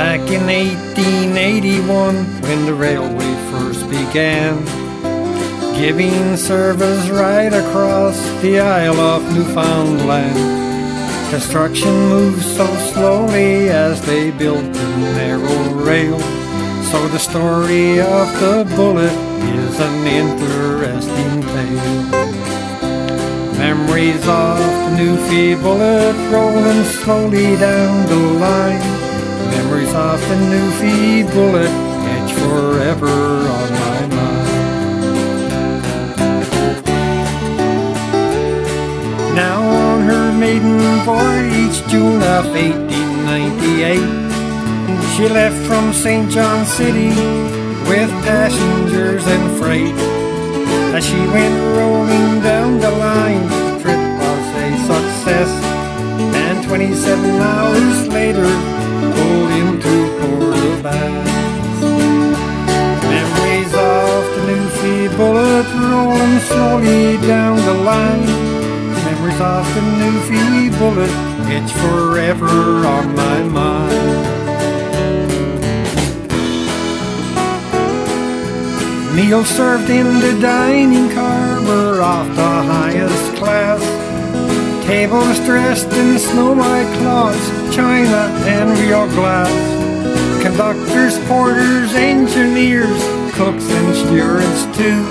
Back in 1881, when the railway first began, giving service right across the Isle of Newfoundland. Construction moved so slowly as they built the narrow rail. So the story of the bullet is an interesting tale. Memories of the Newfie bullet rolling slowly down the line. Memories a the Newfie bullet etched forever on my mind. Now on her maiden voyage, June of 1898, she left from St. John City with passengers and freight. As she went rolling down the line, 27 hours later, pulled into Port aux Basques. Memories of the Newfie bullet rolling slowly down the line. Memories of the Newfie bullet etched forever on my mind. Meals served in the dining car were of the highest class. Tables dressed in snow white cloths, china and real glass. Conductors, porters, engineers, cooks and stewards too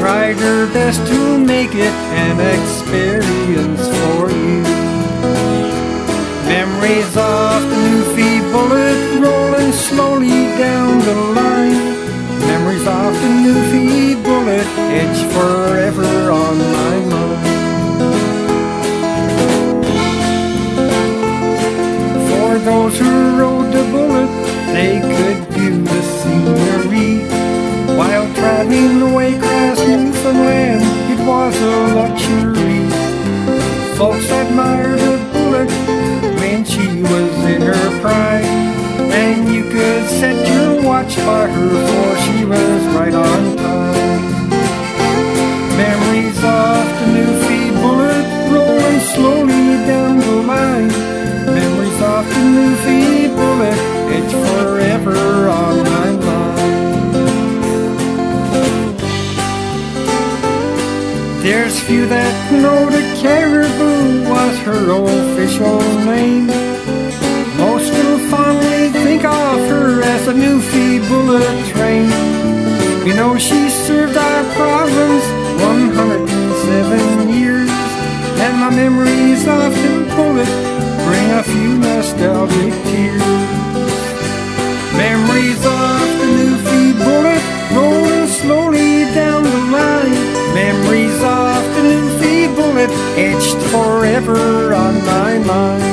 tried her best to make it an experience for you. Memories of the Newfie bullet rolling slowly down the line. Memories of the Newfie bullet etched forever on those who rode the bullet, they could view the scenery while traveling away across Newfoundland. It was a luxury. There's few that know the Caribou was her official name. Most will fondly think of her as a Newfie bullet train. You know she served our province 107 years, and my memories of the bullet mind.